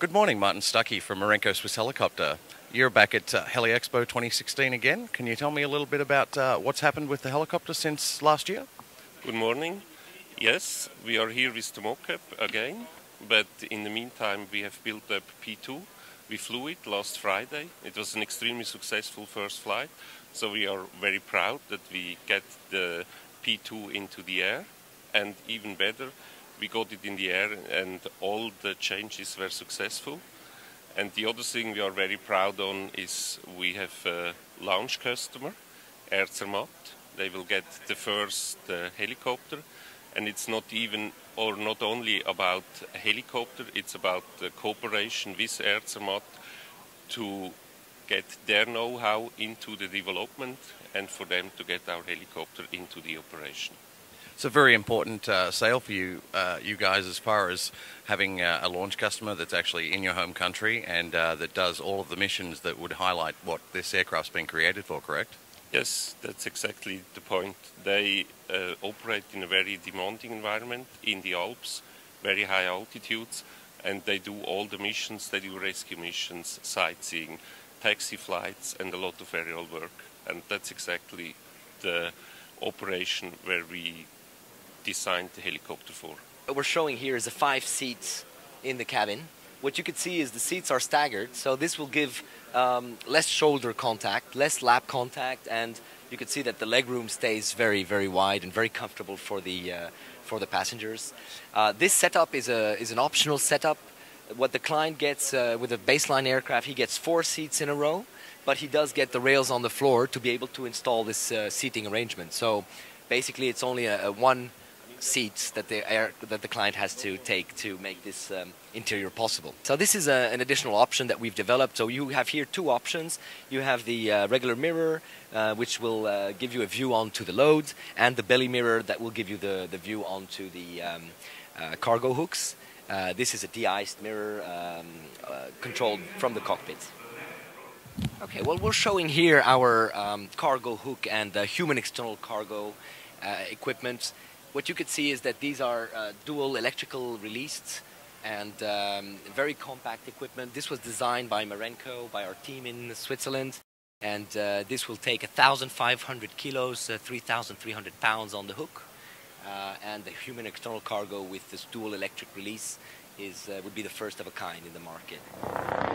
Good morning, Martin Stucki from Marenco Swiss Helicopter. You're back at uh, Heli Expo 2016 again. Can you tell me a little bit about uh, what's happened with the helicopter since last year? Good morning. Yes, we are here with the mockup again, but in the meantime we have built up P2. We flew it last Friday. It was an extremely successful first flight, so we are very proud that we get the P2 into the air, and even better, we got it in the air and all the changes were successful. And the other thing we are very proud on is we have a launch customer, Air Zermatt. They will get the first uh, helicopter, and it's not even or not only about a helicopter, it's about the cooperation with Air Zermatt to get their know-how into the development and for them to get our helicopter into the operation. It's a very important uh, sale for you, uh, you guys, as far as having uh, a launch customer that's actually in your home country and uh, that does all of the missions that would highlight what this aircraft's been created for. Correct? Yes, that's exactly the point. They uh, operate in a very demanding environment in the Alps, very high altitudes, and they do all the missions. They do rescue missions, sightseeing, taxi flights, and a lot of aerial work. And that's exactly the operation where we designed the helicopter for. What we're showing here is the five seats in the cabin. What you can see is the seats are staggered, so this will give um, less shoulder contact, less lap contact, and you can see that the legroom stays very, very wide and very comfortable for the uh, for the passengers. Uh, this setup is a is an optional setup. What the client gets uh, with a baseline aircraft, he gets four seats in a row, but he does get the rails on the floor to be able to install this uh, seating arrangement. So basically, it's only a, a one seats that the air, that the client has to take to make this um, interior possible. So this is a, an additional option that we've developed. So you have here two options. You have the uh, regular mirror, uh, which will uh, give you a view onto the load, and the belly mirror that will give you the, the view onto the um, uh, cargo hooks. Uh, this is a de-iced mirror um, uh, controlled from the cockpit. Okay, well, we're showing here our um, cargo hook and the human external cargo equipment what you could see is that these are uh, dual electrical released and um, very compact equipment. This was designed by Marenco, by our team in Switzerland. And uh, this will take 1,500 kilos, uh, 3,300 pounds on the hook. Uh, and the human external cargo with this dual electric release is, uh, would be the first of a kind in the market.